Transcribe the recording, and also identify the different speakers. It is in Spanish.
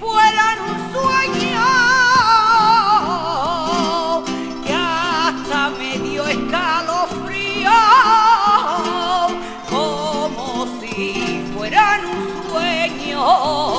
Speaker 1: fueran un sueño que hasta me dio escalofrío como si fueran un sueño.